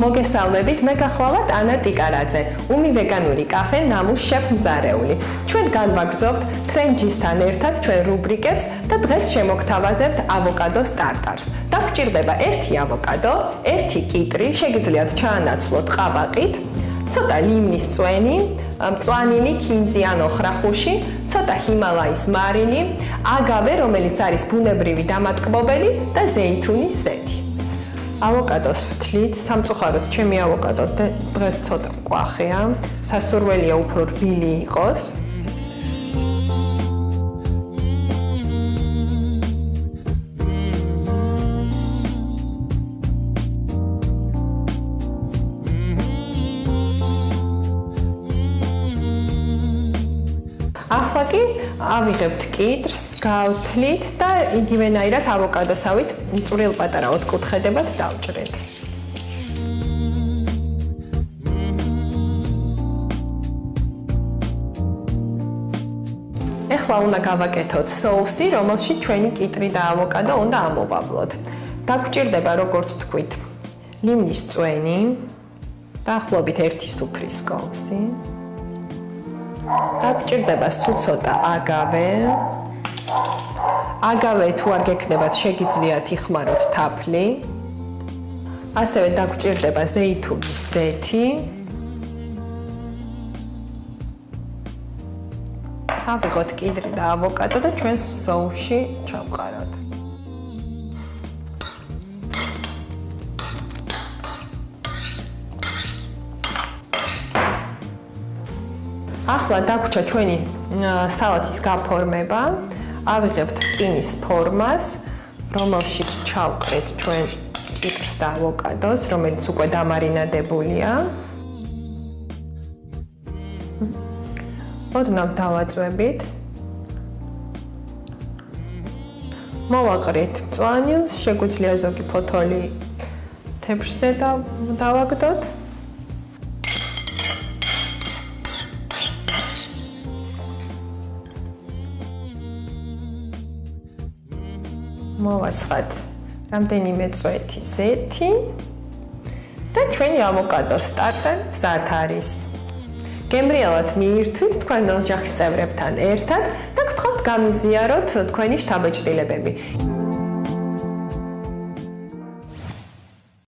მოგესალმებით, მე გახლავართ ანა ტიკარაძე, უმი ვეგანური კაფე ნამუს შეფ მზარეული. ჩვენ განვაგრძობთ ტრენჯისთან ერთად ჩვენ რუბრიკებს და დღეს შემოგთავაზებთ ავოკადოს ტარტარს. დაგჭირდება ერთი ავოკადო, ერთი კიტრი, შეგიძლიათ ჩაანაცვლოთ ყაბაყით, ცოტა ლიმნის წვენი, მწვანილი ქინძი ან ოხრახუში, ცოტა ჰიმალაის მარილი, აგავე, რომელიც არის ბუნებრივი დამატკბობელი და ზეითუნის ზეთი. ავოკადოს ვთლით, სამწუხაროდ ჩემი ავოკადო დღეს ცოტა ყვახეა, სასურველია უფრო რბილი იყოს. ახლა კი ავიღებთ კიტრს, გავთვლით და იგივენაირად ავოკადოსავით წვრილ პატარა ოთხკუთხედებად დავჭრით. ახლა უნდა გავაკეთოთ соуსი, რომელშიც ჩვენი კიტრი და ავოკადო უნდა ამოვავლოთ. დაგვჭირდება როგორც თქვით, ლიმნის წვენი, დაახლოებით 1 სუფრის კოვსი. აგჭირდება სულ ცოტა აგავე. აგავე თუ არ გექნებათ, შეგიძლიათ იხმაროთ თაფლი. ასევე დაგვჭირდება ზეითუნის ზეთი. ავიღოთ კიდრი და ავოკადო და ჩვენს სოუსში ჩავყაროთ. ახლა დაგვრჩა ჩვენი სალათის გაფორმება. ავიღებთ კინის ფორმას, რომელშიც ჩავკრეთ ჩვენ კიტრს და ავოკადოს, რომელიც უკვე დამარინადებულია. ოდნავ დავაწვევით. მოვაყრით მწვანილს, შეგვიძლია ზოგი ფოთოლი თეფშზე დავაგდოთ. მოვასხათ რამდენიმე წვეთი ზეთი და ჩვენი ავოკადო სტარტერ მზად არის. გემრიელად მიირთვით თქვენ ოჯახის წევრებთან ერთად და გთხოვთ გამიზიაროთ თქვენი შთაბეჭდილებები.